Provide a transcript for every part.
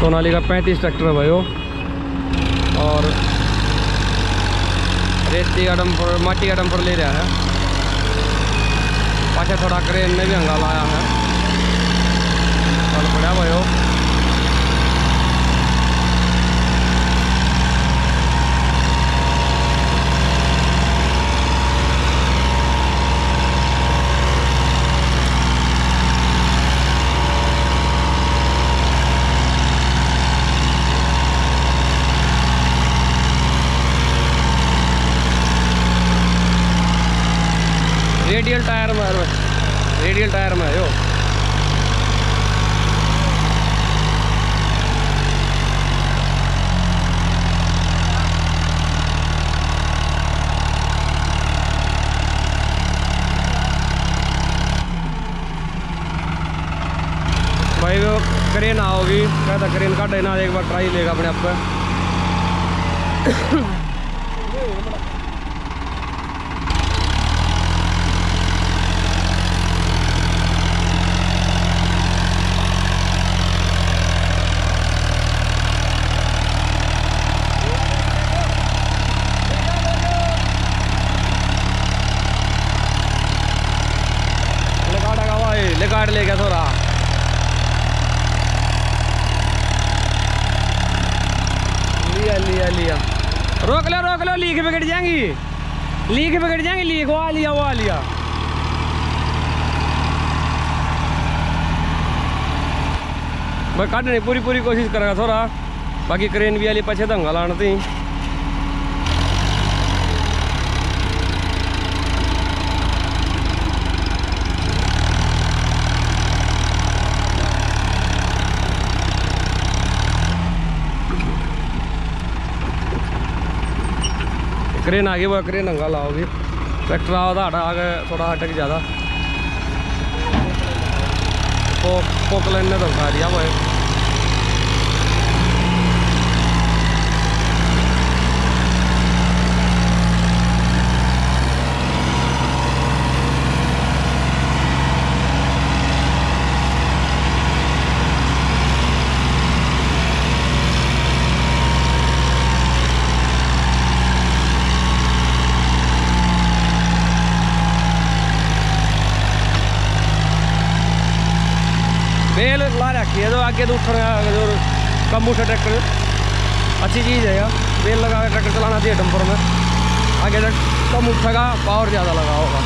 सोनाली का पैंतीस ट्रैक्टर भयो और रेती का पर माटी का पर ले रहा है। पाछे थोड़ा क्रेन में भी हंगाल आया है चल पड़ा भाई वो रेडियल टायर में रेडियल टायर में है यो भाई वो क्रेन आओगी कहता क्रेन का देना एक बार ट्राई लेगा अपने आप पे ले काटेगा भाई ले काट ले गया थोड़ा। लिया लिया लिया। रोक लो रोक लो, लीक बिगड़ जाएँगी। लीक बिगड़ जाएँगी, लीक, वो आ लिया, वो आ लिया। मैं काटने, पूरी पूरी कोशिश करेगा थोड़ा। बाकी क्रेन भी आली पछे दंगा लाने थी क्रेन आगे वो क्रेन हंगा लाओगी ट्रैक्टर आवा था आगे थोड़ा हटक ज़्यादा पोक पोक लाइन ने धमका दिया वो बेल ला रखी है तो आगे तो उठने जो कम उठे ट्रैक्टर। अच्छी चीज़ है यार, बेल लगा के ट्रैक्टर चलाना चाहिए डंपर में। आगे कम उठेगा, पावर ज़्यादा लगा होगा।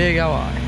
Legal, ó.